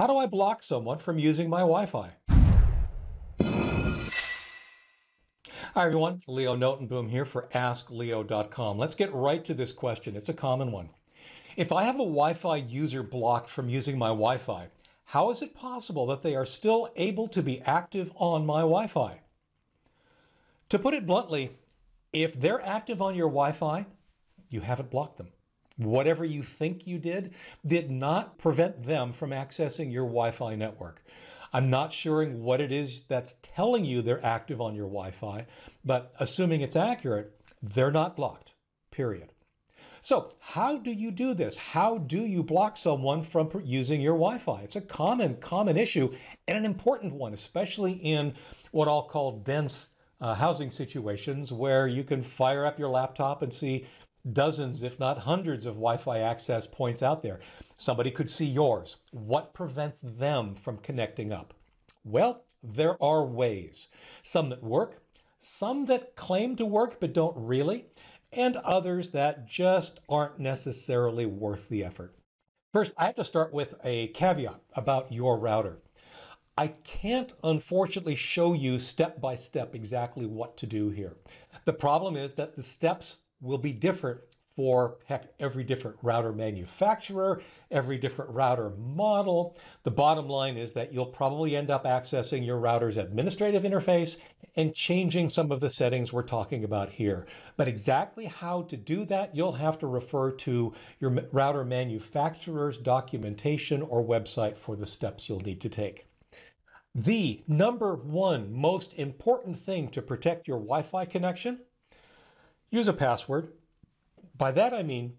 How do I block someone from using my Wi-Fi? Hi everyone, Leo Notenboom here for AskLeo.com. Let's get right to this question. It's a common one. If I have a Wi-Fi user blocked from using my Wi-Fi, how is it possible that they are still able to be active on my Wi-Fi? To put it bluntly, if they're active on your Wi-Fi, you haven't blocked them. Whatever you think you did did not prevent them from accessing your Wi-Fi network. I'm not sure what it is that's telling you they're active on your Wi-Fi, but assuming it's accurate, they're not blocked, period. So how do you do this? How do you block someone from using your Wi-Fi? It's a common, common issue and an important one, especially in what I'll call dense uh, housing situations where you can fire up your laptop and see dozens, if not hundreds, of Wi Fi access points out there. Somebody could see yours. What prevents them from connecting up? Well, there are ways. Some that work, some that claim to work but don't really, and others that just aren't necessarily worth the effort. First, I have to start with a caveat about your router. I can't unfortunately show you step by step exactly what to do here. The problem is that the steps will be different for heck every different router manufacturer, every different router model. The bottom line is that you'll probably end up accessing your router's administrative interface and changing some of the settings we're talking about here. But exactly how to do that, you'll have to refer to your router manufacturer's documentation or website for the steps you'll need to take. The number one most important thing to protect your Wi-Fi connection use a password. By that I mean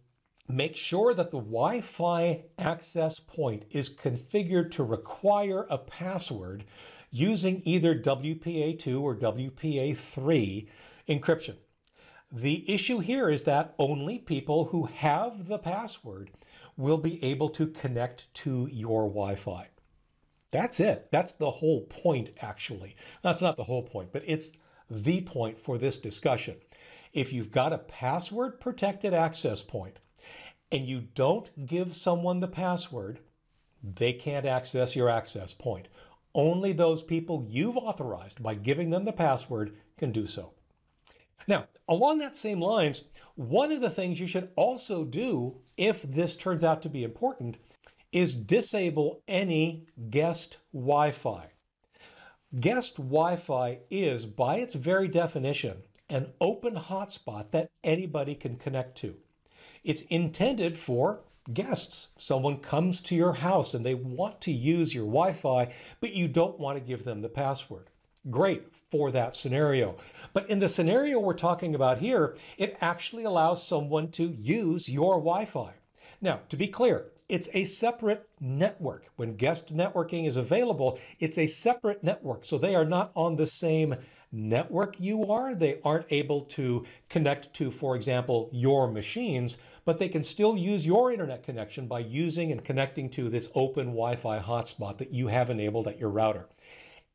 make sure that the Wi-Fi access point is configured to require a password using either WPA2 or WPA3 encryption. The issue here is that only people who have the password will be able to connect to your Wi-Fi. That's it. That's the whole point, actually. That's not the whole point, but it's the point for this discussion. If you've got a password protected access point and you don't give someone the password, they can't access your access point. Only those people you've authorized by giving them the password can do so. Now, along that same lines, one of the things you should also do if this turns out to be important is disable any guest Wi-Fi. Guest Wi-Fi is, by its very definition, an open hotspot that anybody can connect to. It's intended for guests. Someone comes to your house and they want to use your Wi Fi, but you don't want to give them the password. Great for that scenario. But in the scenario we're talking about here, it actually allows someone to use your Wi Fi. Now, to be clear, it's a separate network. When guest networking is available, it's a separate network. So they are not on the same network you are. They aren't able to connect to, for example, your machines, but they can still use your internet connection by using and connecting to this open Wi Fi hotspot that you have enabled at your router.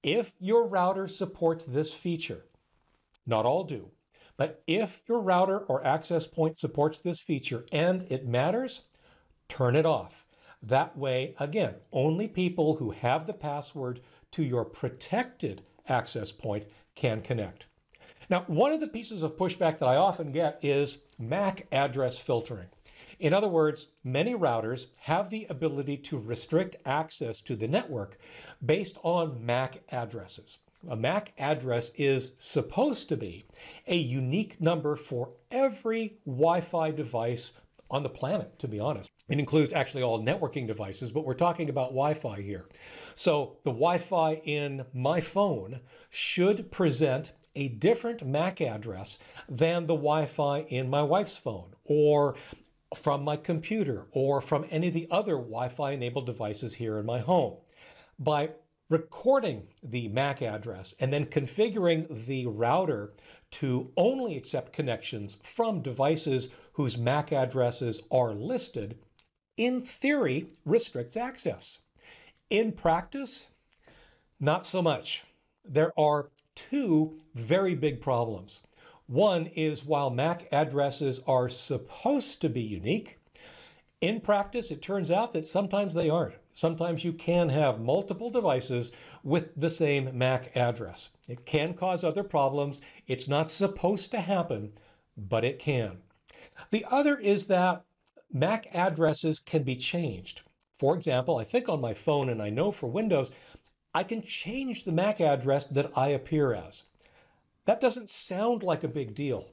If your router supports this feature, not all do, but if your router or access point supports this feature and it matters, turn it off. That way, again, only people who have the password to your protected access point can connect. Now, one of the pieces of pushback that I often get is MAC address filtering. In other words, many routers have the ability to restrict access to the network based on MAC addresses. A MAC address is supposed to be a unique number for every Wi Fi device on the planet, to be honest. It includes actually all networking devices, but we're talking about Wi Fi here. So the Wi Fi in my phone should present a different MAC address than the Wi Fi in my wife's phone or from my computer or from any of the other Wi Fi enabled devices here in my home. By recording the MAC address and then configuring the router to only accept connections from devices whose MAC addresses are listed, in theory, restricts access. In practice, not so much. There are two very big problems. One is while MAC addresses are supposed to be unique, in practice, it turns out that sometimes they aren't. Sometimes you can have multiple devices with the same MAC address. It can cause other problems. It's not supposed to happen, but it can. The other is that MAC addresses can be changed. For example, I think on my phone, and I know for Windows, I can change the MAC address that I appear as. That doesn't sound like a big deal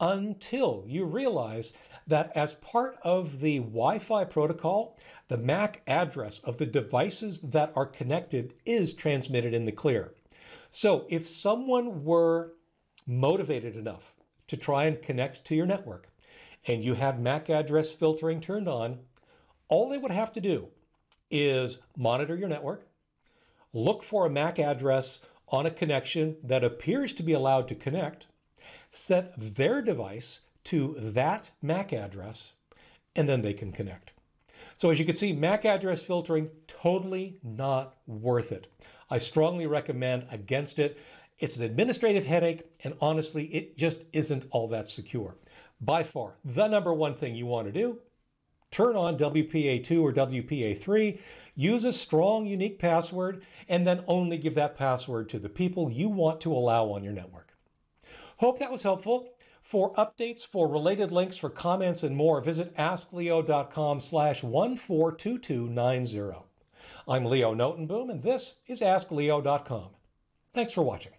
until you realize that as part of the Wi Fi protocol, the MAC address of the devices that are connected is transmitted in the clear. So if someone were motivated enough to try and connect to your network and you had MAC address filtering turned on, all they would have to do is monitor your network, look for a MAC address on a connection that appears to be allowed to connect, set their device to that MAC address, and then they can connect. So as you can see, MAC address filtering, totally not worth it. I strongly recommend against it. It's an administrative headache, and honestly, it just isn't all that secure. By far, the number one thing you want to do, turn on WPA2 or WPA3, use a strong, unique password, and then only give that password to the people you want to allow on your network. Hope that was helpful. For updates, for related links, for comments, and more, visit askleo.com slash 142290. I'm Leo Notenboom, and this is AskLeo.com. Thanks for watching.